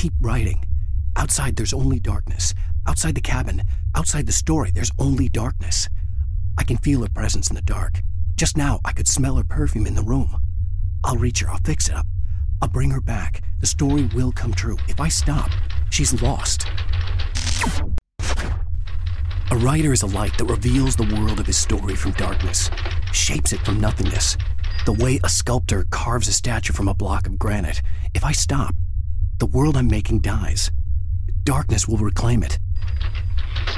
keep writing. Outside, there's only darkness. Outside the cabin, outside the story, there's only darkness. I can feel her presence in the dark. Just now, I could smell her perfume in the room. I'll reach her, I'll fix it up. I'll bring her back. The story will come true. If I stop, she's lost. A writer is a light that reveals the world of his story from darkness, shapes it from nothingness. The way a sculptor carves a statue from a block of granite. If I stop, the world I'm making dies. Darkness will reclaim it.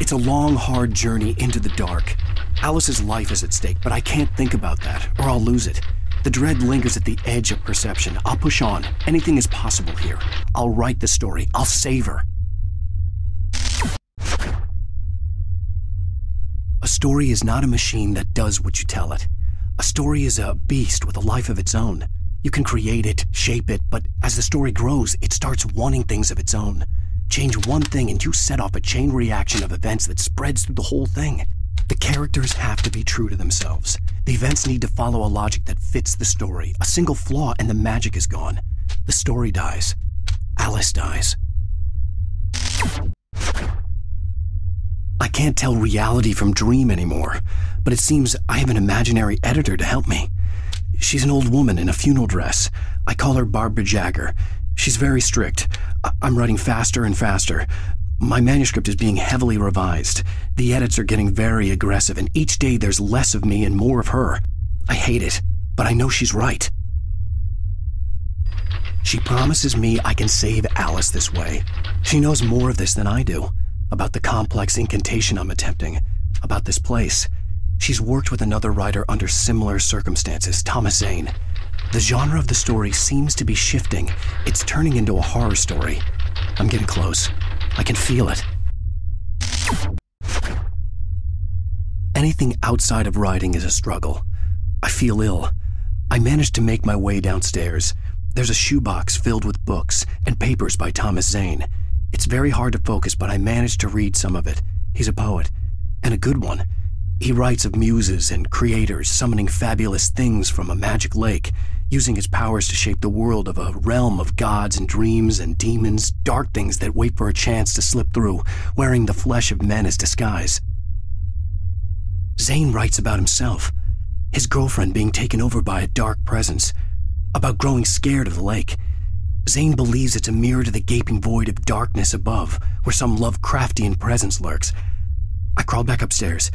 It's a long, hard journey into the dark. Alice's life is at stake, but I can't think about that, or I'll lose it. The dread lingers at the edge of perception. I'll push on. Anything is possible here. I'll write the story. I'll save her. A story is not a machine that does what you tell it. A story is a beast with a life of its own. You can create it, shape it, but as the story grows, it starts wanting things of its own. Change one thing and you set off a chain reaction of events that spreads through the whole thing. The characters have to be true to themselves. The events need to follow a logic that fits the story. A single flaw and the magic is gone. The story dies. Alice dies. I can't tell reality from dream anymore, but it seems I have an imaginary editor to help me. She's an old woman in a funeral dress. I call her Barbara Jagger. She's very strict. I- am writing faster and faster. My manuscript is being heavily revised. The edits are getting very aggressive, and each day there's less of me and more of her. I hate it, but I know she's right. She promises me I can save Alice this way. She knows more of this than I do about the complex incantation I'm attempting, about this place. She's worked with another writer under similar circumstances, Thomas Zane. The genre of the story seems to be shifting. It's turning into a horror story. I'm getting close. I can feel it. Anything outside of writing is a struggle. I feel ill. I managed to make my way downstairs. There's a shoebox filled with books and papers by Thomas Zane. It's very hard to focus, but I managed to read some of it. He's a poet, and a good one. He writes of muses and creators summoning fabulous things from a magic lake, using his powers to shape the world of a realm of gods and dreams and demons, dark things that wait for a chance to slip through, wearing the flesh of men as disguise. Zane writes about himself, his girlfriend being taken over by a dark presence, about growing scared of the lake, Zane believes it's a mirror to the gaping void of darkness above, where some Lovecraftian presence lurks. I crawled back upstairs.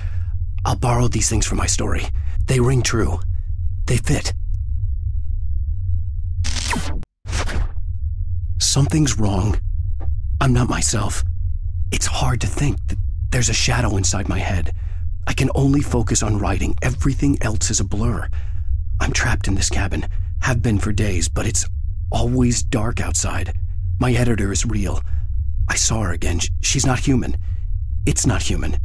I'll borrow these things for my story. They ring true. They fit. Something's wrong. I'm not myself. It's hard to think that there's a shadow inside my head. I can only focus on writing. Everything else is a blur. I'm trapped in this cabin, have been for days, but it's Always dark outside. My editor is real. I saw her again. She's not human. It's not human.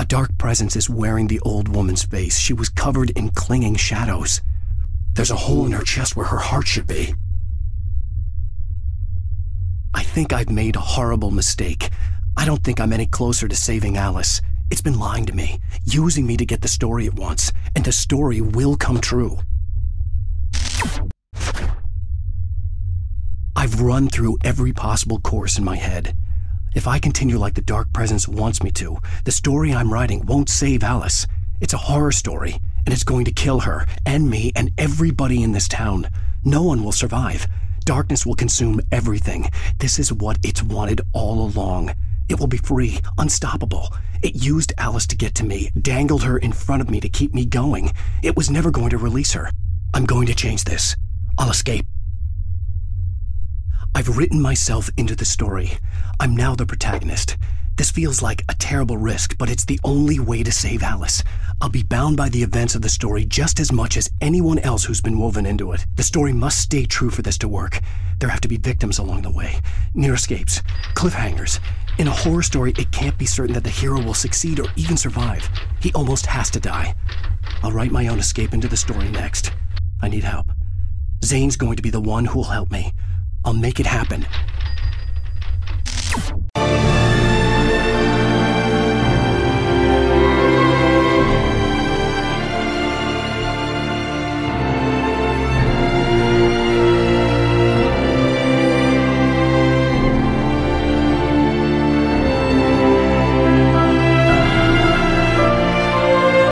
A dark presence is wearing the old woman's face. She was covered in clinging shadows. There's a hole in her chest where her heart should be. I think I've made a horrible mistake. I don't think I'm any closer to saving Alice. It's been lying to me, using me to get the story it wants, and the story will come true. I've run through every possible course in my head. If I continue like the Dark Presence wants me to, the story I'm writing won't save Alice. It's a horror story, and it's going to kill her, and me, and everybody in this town. No one will survive. Darkness will consume everything. This is what it's wanted all along. It will be free, unstoppable. It used Alice to get to me, dangled her in front of me to keep me going. It was never going to release her. I'm going to change this. I'll escape. I've written myself into the story. I'm now the protagonist. This feels like a terrible risk, but it's the only way to save Alice. I'll be bound by the events of the story just as much as anyone else who's been woven into it. The story must stay true for this to work. There have to be victims along the way, near escapes, cliffhangers. In a horror story, it can't be certain that the hero will succeed or even survive. He almost has to die. I'll write my own escape into the story next. I need help. Zane's going to be the one who'll help me. I'll make it happen.